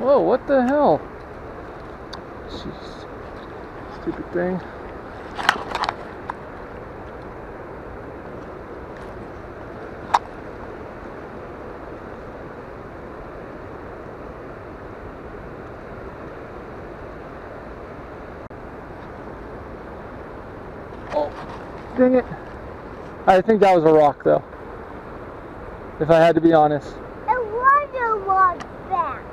Whoa, what the hell? Jeez. Stupid thing. Oh, dang it. I think that was a rock though. If I had to be honest. It was a rock bass.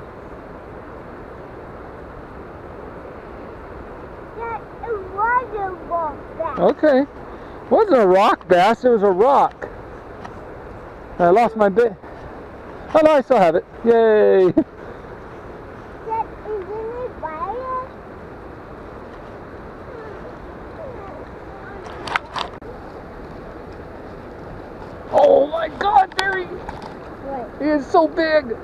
It was a rock bass. Okay. wasn't a rock bass, it was a rock. I lost my bit. Oh no, I still have it. Yay! That isn't it fire? Oh my god, there he, he is so big!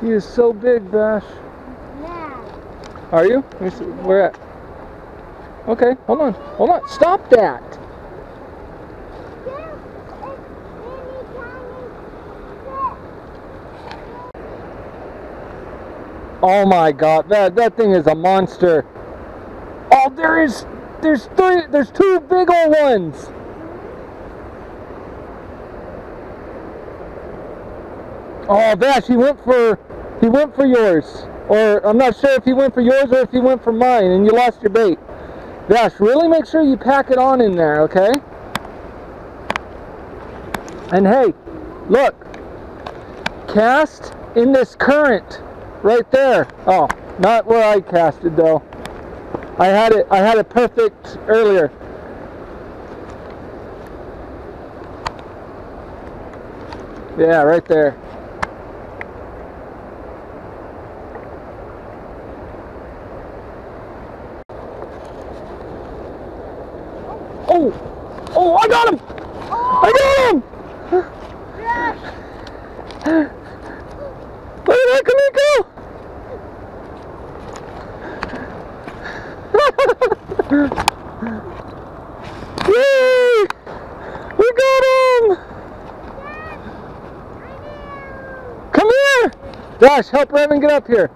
He is so big, Bash. Now. Are you? Let me see. Where at? Okay, hold on. Hold on. Stop that! Yeah, it's really tiny fish. Oh my god, that that thing is a monster. Oh, there is there's three there's two big old ones. Oh, Bash, he went for he went for yours. Or I'm not sure if he went for yours or if he went for mine and you lost your bait. Bash, really make sure you pack it on in there, okay? And hey, look. Cast in this current right there. Oh, not where I casted though. I had it I had it perfect earlier. Yeah, right there. Oh! Oh, I got him! I got him! Look at that, Kamiko! Yay! We got him! Come here! Josh, help Raven get up here.